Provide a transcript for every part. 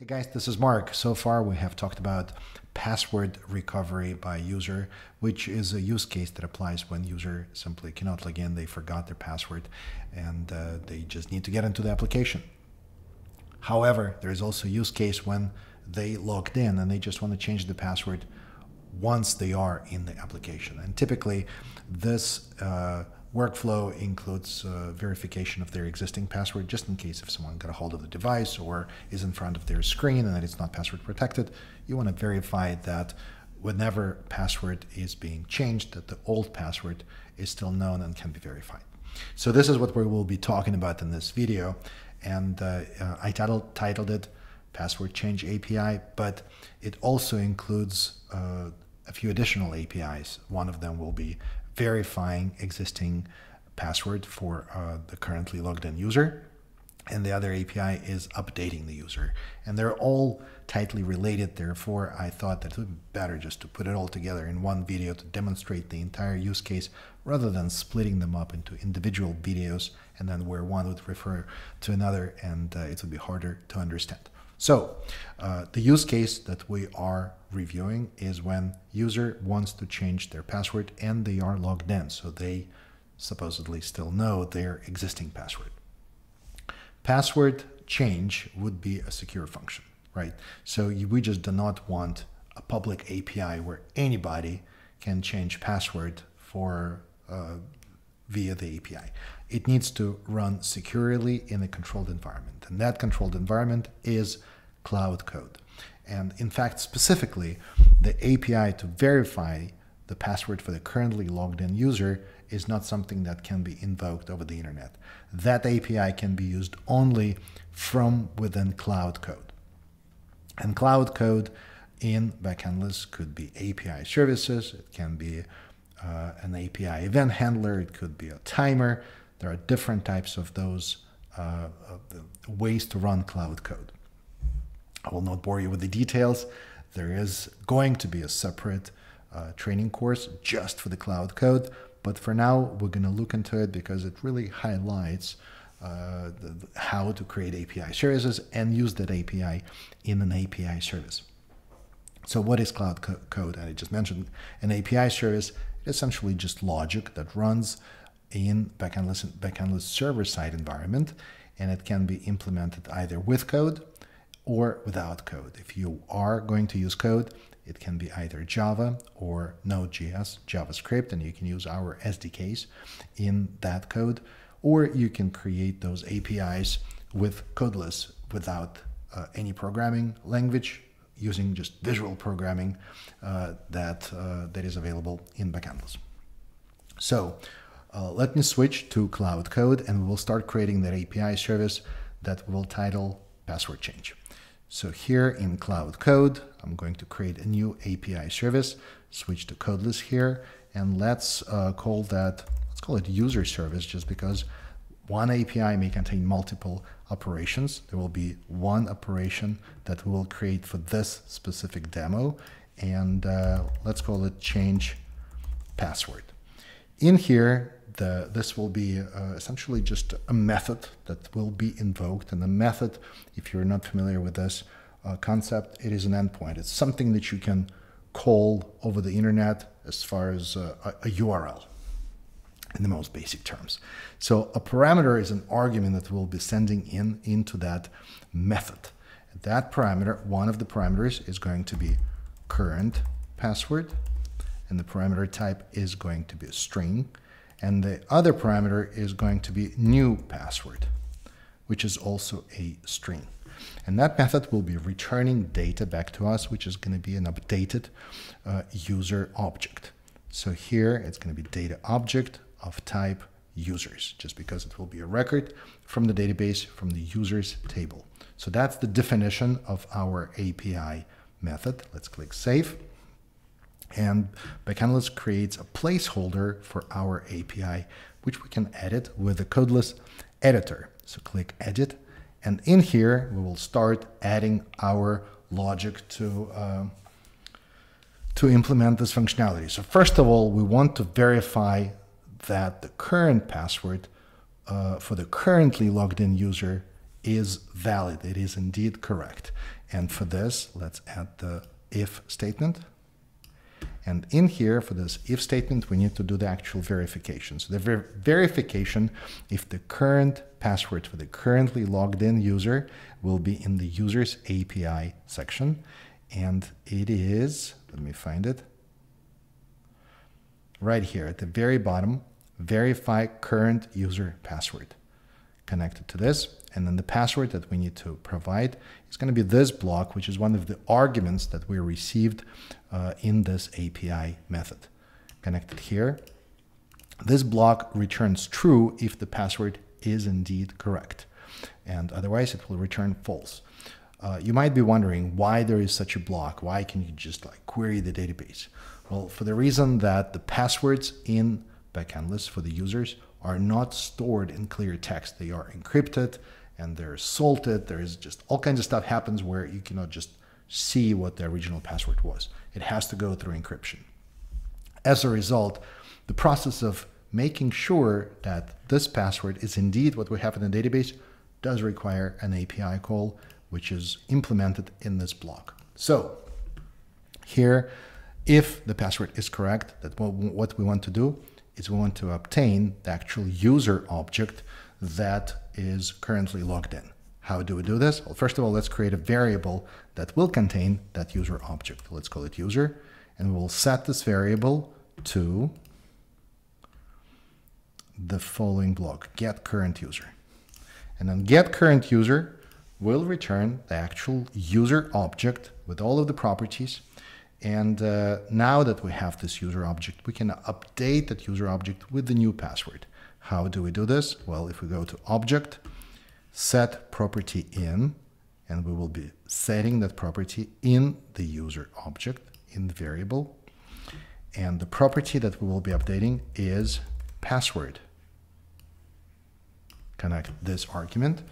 Hey guys, this is Mark. So far we have talked about password recovery by user, which is a use case that applies when user simply cannot log in, they forgot their password, and uh, they just need to get into the application. However, there is also a use case when they logged in and they just want to change the password once they are in the application. And typically this uh, Workflow includes uh, verification of their existing password just in case if someone got a hold of the device or is in front of their screen and that it's not password protected. You want to verify that whenever password is being changed, that the old password is still known and can be verified. So this is what we will be talking about in this video. And uh, uh, I titled, titled it Password Change API, but it also includes uh, a few additional APIs. One of them will be verifying existing password for uh, the currently logged in user. And the other API is updating the user. And they're all tightly related. Therefore, I thought that it would be better just to put it all together in one video to demonstrate the entire use case rather than splitting them up into individual videos and then where one would refer to another and uh, it would be harder to understand. So uh, the use case that we are reviewing is when user wants to change their password and they are logged in. So they supposedly still know their existing password. Password change would be a secure function, right? So we just do not want a public API where anybody can change password for uh, via the API. It needs to run securely in a controlled environment. And that controlled environment is Cloud Code. And in fact, specifically, the API to verify the password for the currently logged in user is not something that can be invoked over the internet. That API can be used only from within Cloud Code. And Cloud Code in Backendless could be API services, it can be uh, an API event handler, it could be a timer. There are different types of those uh, ways to run Cloud Code. I will not bore you with the details. There is going to be a separate uh, training course just for the cloud code, but for now we're going to look into it because it really highlights uh, the, how to create API services and use that API in an API service. So what is cloud co code? I just mentioned an API service essentially just logic that runs in backendless, backendless server-side environment, and it can be implemented either with code or without code. If you are going to use code, it can be either Java or Node.js, JavaScript, and you can use our SDKs in that code, or you can create those APIs with codeless without uh, any programming language using just visual programming uh, that, uh, that is available in Backendless. So uh, let me switch to Cloud Code and we'll start creating that API service that we'll title password change. So here in Cloud Code, I'm going to create a new API service, switch to codeless here, and let's uh, call that, let's call it user service just because one API may contain multiple operations. There will be one operation that we will create for this specific demo, and uh, let's call it change password. In here, the, this will be uh, essentially just a method that will be invoked. And the method, if you're not familiar with this uh, concept, it is an endpoint. It's something that you can call over the internet as far as uh, a, a URL in the most basic terms. So a parameter is an argument that we'll be sending in into that method. That parameter, one of the parameters is going to be current password, and the parameter type is going to be a string. And the other parameter is going to be new password, which is also a string. And that method will be returning data back to us, which is going to be an updated uh, user object. So here it's going to be data object of type users, just because it will be a record from the database from the users table. So that's the definition of our API method. Let's click save. And Backendless creates a placeholder for our API, which we can edit with the codeless editor. So click edit. And in here, we will start adding our logic to, uh, to implement this functionality. So first of all, we want to verify that the current password uh, for the currently logged in user is valid. It is indeed correct. And for this, let's add the if statement. And in here, for this if statement, we need to do the actual verification. So the ver verification, if the current password for the currently logged in user will be in the user's API section. And it is, let me find it, right here at the very bottom, verify current user password connected to this. And then the password that we need to provide is going to be this block, which is one of the arguments that we received uh, in this API method. Connected here. This block returns true if the password is indeed correct. And otherwise it will return false. Uh, you might be wondering why there is such a block. Why can you just like query the database? Well, for the reason that the passwords in backendless for the users are not stored in clear text. They are encrypted and they're salted. There is just all kinds of stuff happens where you cannot just see what the original password was. It has to go through encryption. As a result, the process of making sure that this password is indeed what we have in the database does require an API call, which is implemented in this block. So here, if the password is correct, that what we want to do is we want to obtain the actual user object that is currently logged in. How do we do this? Well, first of all, let's create a variable that will contain that user object. Let's call it user, and we'll set this variable to the following block, get current user. And then get current user will return the actual user object with all of the properties and uh, now that we have this user object, we can update that user object with the new password. How do we do this? Well, if we go to object, set property in, and we will be setting that property in the user object in the variable. And the property that we will be updating is password. Connect this argument.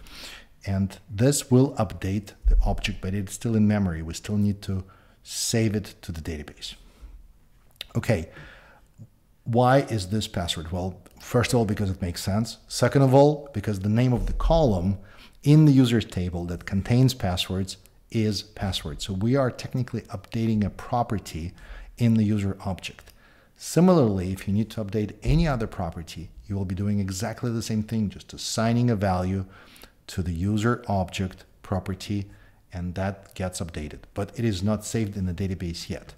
And this will update the object, but it's still in memory. We still need to save it to the database. Okay, why is this password? Well, first of all, because it makes sense. Second of all, because the name of the column in the users table that contains passwords is password. So we are technically updating a property in the user object. Similarly, if you need to update any other property, you will be doing exactly the same thing, just assigning a value to the user object property and that gets updated, but it is not saved in the database yet.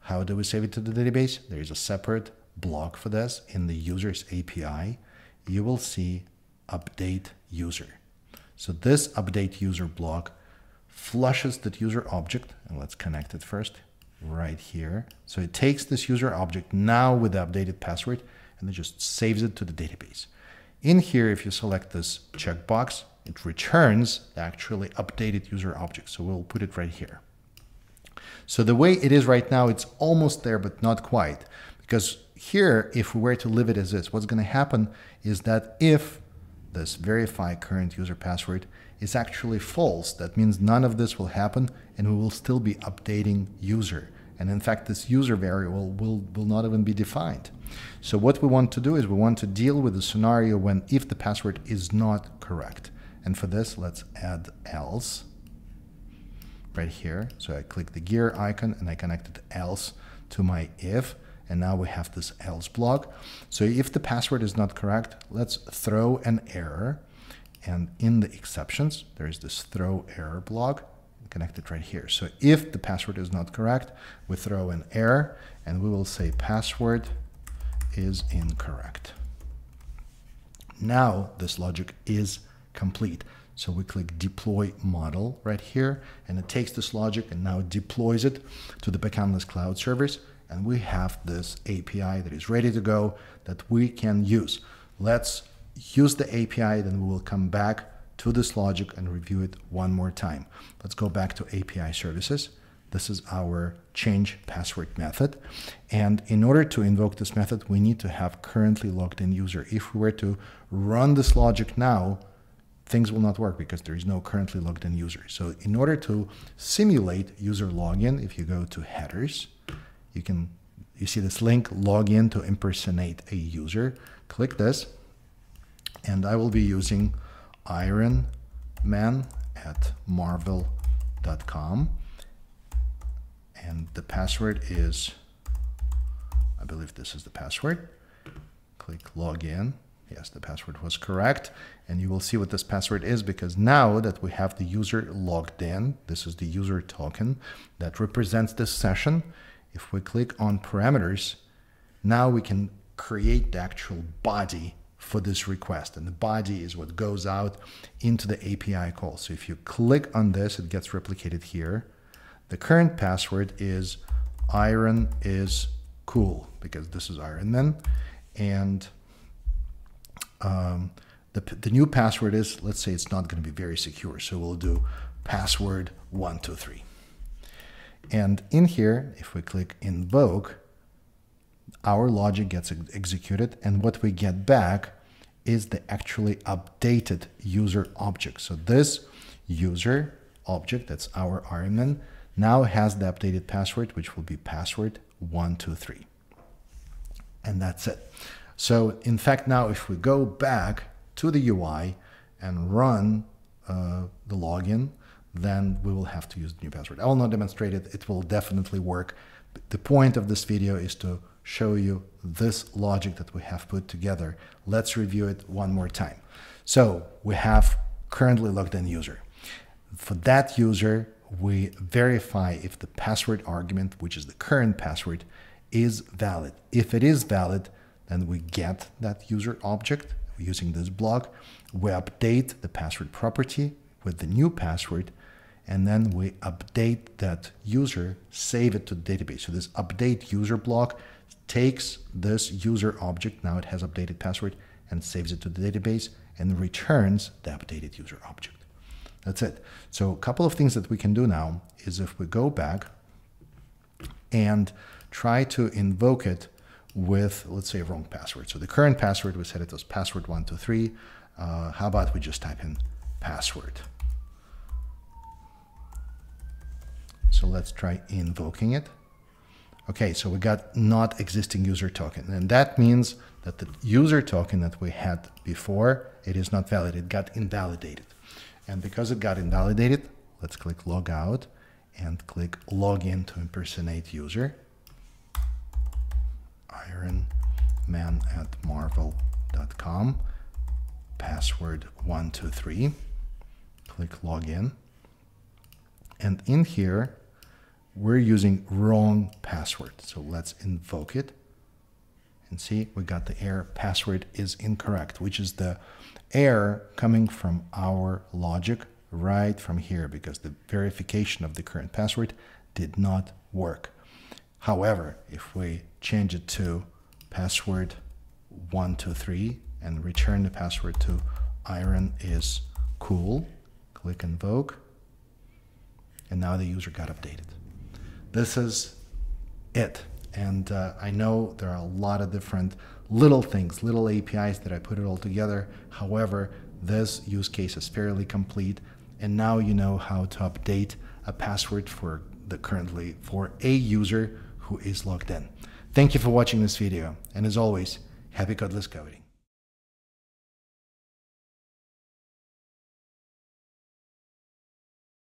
How do we save it to the database? There is a separate block for this in the user's API. You will see update user. So this update user block flushes that user object, and let's connect it first right here. So it takes this user object now with the updated password and it just saves it to the database. In here, if you select this checkbox, it returns the actually updated user object. So we'll put it right here. So the way it is right now, it's almost there, but not quite. Because here, if we were to leave it as is, what's going to happen is that if this verify current user password is actually false, that means none of this will happen and we will still be updating user. And in fact, this user variable will, will not even be defined. So what we want to do is we want to deal with the scenario when if the password is not correct. And for this, let's add else right here. So I click the gear icon and I connected else to my if. And now we have this else block. So if the password is not correct, let's throw an error. And in the exceptions, there's this throw error block connected right here. So if the password is not correct, we throw an error and we will say password is incorrect. Now this logic is complete. So we click deploy model right here, and it takes this logic and now deploys it to the backendless cloud service. And we have this API that is ready to go that we can use. Let's use the API, then we will come back to this logic and review it one more time. Let's go back to API services. This is our change password method. And in order to invoke this method, we need to have currently logged in user. If we were to run this logic now, things will not work because there is no currently logged in user. So in order to simulate user login, if you go to headers, you can you see this link login to impersonate a user. Click this, and I will be using Iron Man at marvel.com. And the password is, I believe this is the password. Click login. Yes, the password was correct. And you will see what this password is because now that we have the user logged in, this is the user token that represents this session. If we click on parameters, now we can create the actual body for this request. And the body is what goes out into the API call. So if you click on this, it gets replicated here. The current password is iron is cool because this is Iron Man. And um, the, the new password is, let's say it's not going to be very secure. So we'll do password 123. And in here, if we click invoke, our logic gets ex executed. And what we get back is the actually updated user object. So this user object, that's our Ironman, now has the updated password, which will be password 123. And that's it. So in fact, now if we go back to the UI and run uh, the login, then we will have to use the new password. I will not demonstrate it. It will definitely work. The point of this video is to show you this logic that we have put together. Let's review it one more time. So we have currently logged in user. For that user, we verify if the password argument, which is the current password, is valid. If it is valid, then we get that user object using this block. We update the password property with the new password, and then we update that user, save it to the database. So this update user block takes this user object, now it has updated password, and saves it to the database and returns the updated user object. That's it. So a couple of things that we can do now is if we go back and try to invoke it with, let's say, a wrong password. So the current password, we set it as password123. Uh, how about we just type in password? So let's try invoking it. Okay, so we got not existing user token. And that means that the user token that we had before, it is not valid. It got invalidated. And because it got invalidated, let's click log out and click login to impersonate user. Ironman at marvel.com, password 123. Click login. And in here, we're using wrong password. So let's invoke it. And see, we got the error password is incorrect, which is the error coming from our logic right from here because the verification of the current password did not work. However, if we change it to password 123 and return the password to iron is cool, click invoke, and now the user got updated. This is it. And uh, I know there are a lot of different little things, little APIs that I put it all together. However, this use case is fairly complete. And now you know how to update a password for the currently for a user who is logged in. Thank you for watching this video. And as always, happy codeless coding.